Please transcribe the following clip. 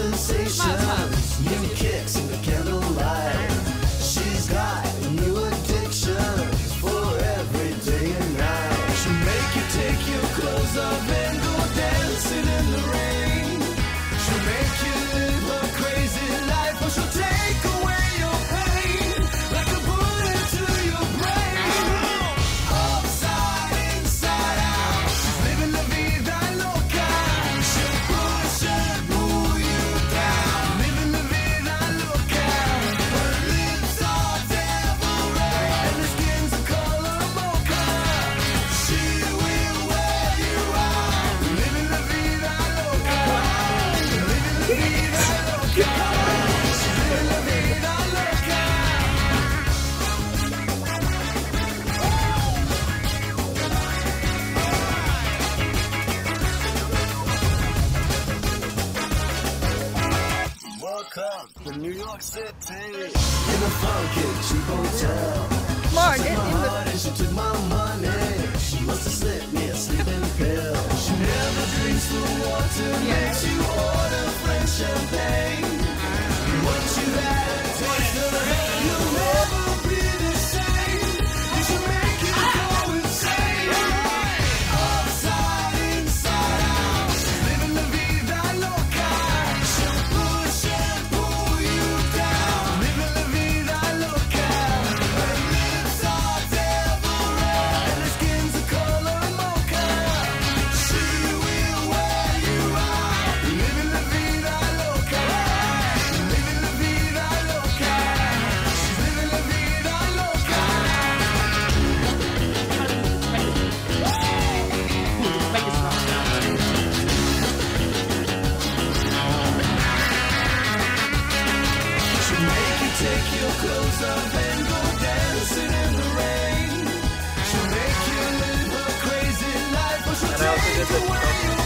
sensation. New York City. In a cheap hotel. Mark, get in the... She took my money. She must have slipped me a sleeping pill. She never drinks the water. Yeah. Makes you order French champagne. And I also did this.